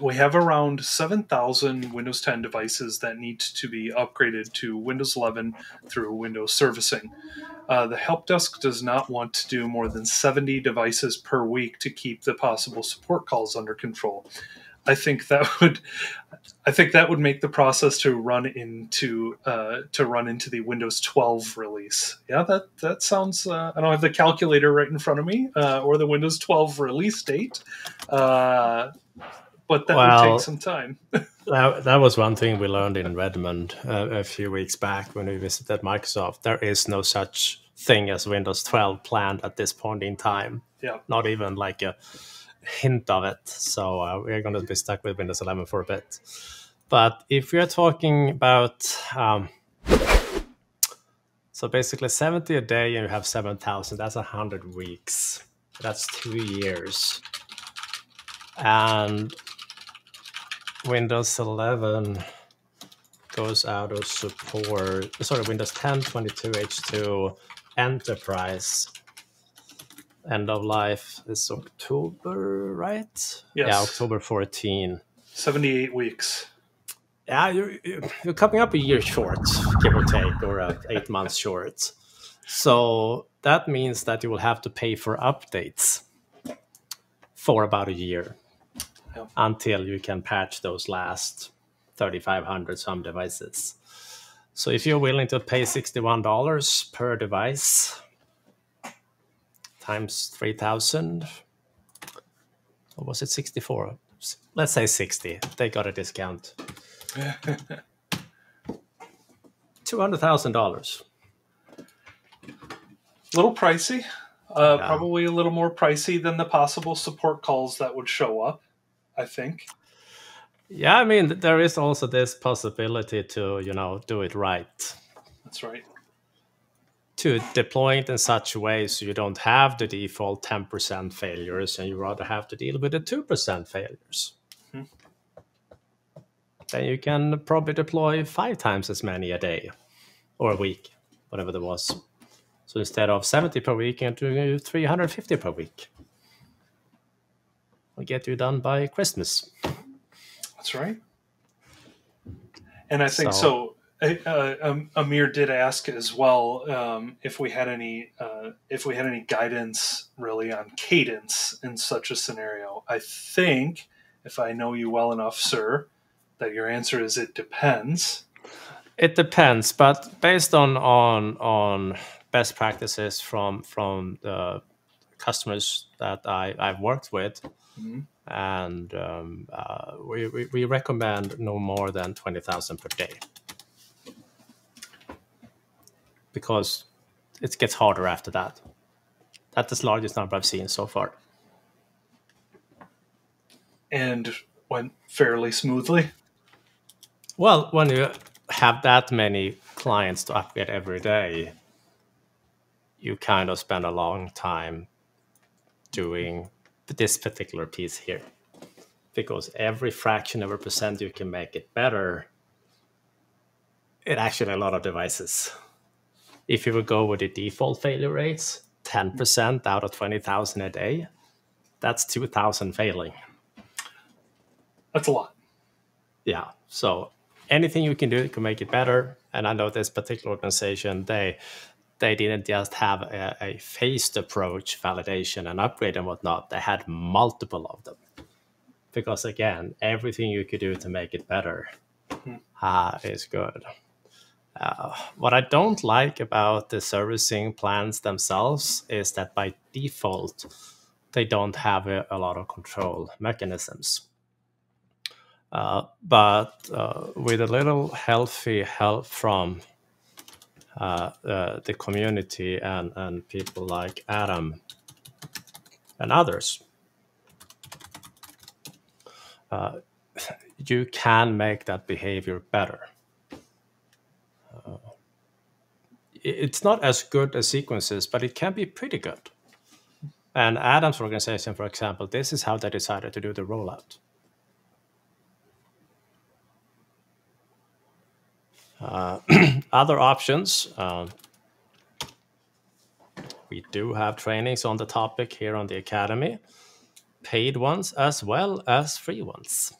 we have around 7,000 Windows 10 devices that need to be upgraded to Windows 11 through Windows servicing. Uh, the help desk does not want to do more than 70 devices per week to keep the possible support calls under control. I think that would, I think that would make the process to run into uh, to run into the Windows 12 release. Yeah, that that sounds. Uh, I don't have the calculator right in front of me uh, or the Windows 12 release date, uh, but that well, would take some time. that, that was one thing we learned in Redmond uh, a few weeks back when we visited Microsoft. There is no such thing as Windows 12 planned at this point in time. Yeah, not even like a hint of it. So uh, we're going to be stuck with Windows 11 for a bit. But if we are talking about, um, so basically 70 a day and you have 7,000, that's 100 weeks. That's two years. And Windows 11 goes out of support, sorry, Windows 10, 22, H2, Enterprise end of life is October, right? Yes. Yeah, October 14. 78 weeks. Yeah, you're, you're coming up a year short, give or take, or uh, eight months short. So that means that you will have to pay for updates for about a year yeah. until you can patch those last 3,500 some devices. So if you're willing to pay $61 per device, times 3000 or was it 64 let's say 60 they got a discount $200000 a little pricey uh, yeah. probably a little more pricey than the possible support calls that would show up i think yeah i mean there is also this possibility to you know do it right that's right to deploy it in such a way so you don't have the default 10% failures and you rather have to deal with the 2% failures. Mm-hmm. Then you can probably deploy five times as many a day or a week, whatever there was. So instead of 70 per week, you're doing 350 per week. Will get you done by Christmas. That's right. And I think so, so uh, um, Amir did ask as well um, if we had any uh, if we had any guidance really on cadence in such a scenario. I think, if I know you well enough, sir, that your answer is it depends. It depends, but based on on on best practices from from the customers that I, I've worked with, mm-hmm. and um, uh, we, we, we recommend no more than twenty thousand per day because it gets harder after that. That's the largest number I've seen so far. And went fairly smoothly? Well, when you have that many clients to upgrade every day, you kind of spend a long time doing this particular piece here. Because every fraction of a percent you can make it better, it actually a lot of devices if you would go with the default failure rates, 10% out of 20,000 a day, that's 2,000 failing. That's a lot. Yeah. So anything you can do to make it better. And I know this particular organization, they they didn't just have a, a phased approach, validation and upgrade and whatnot. They had multiple of them. Because again, everything you could do to make it better uh, is good. Uh, what I don't like about the servicing plans themselves is that by default, they don't have a, a lot of control mechanisms. Uh, but uh, with a little healthy help from uh, uh, the community and, and people like Adam and others, uh, you can make that behavior better it's not as good as sequences, but it can be pretty good. And Adam's organization, for example, this is how they decided to do the rollout. Uh, other options, uh, we do have trainings on the topic here on the Academy, paid ones as well as free ones.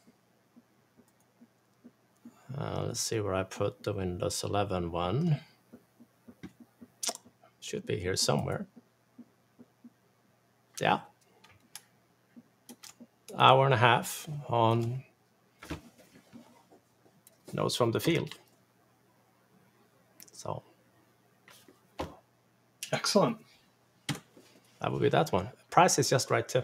Uh, let's see where I put the Windows 11 one. Should be here somewhere. Yeah. Hour and a half on notes from the field. So Excellent. that would be that one. Price is just right too.